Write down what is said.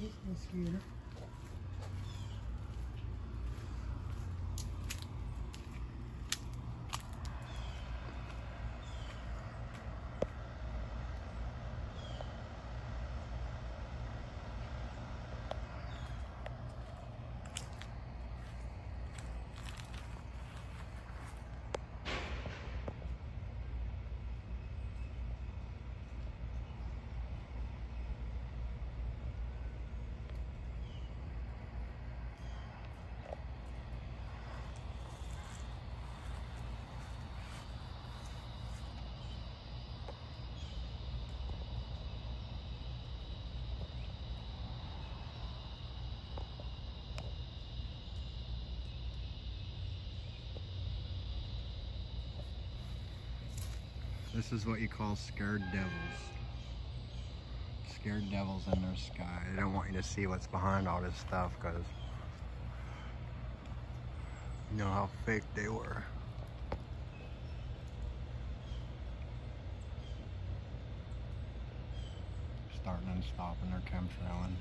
Nicht gehen. This is what you call scared devils. Scared devils in their sky. They don't want you to see what's behind all this stuff because you know how fake they were. Starting and stopping their chemtrailing.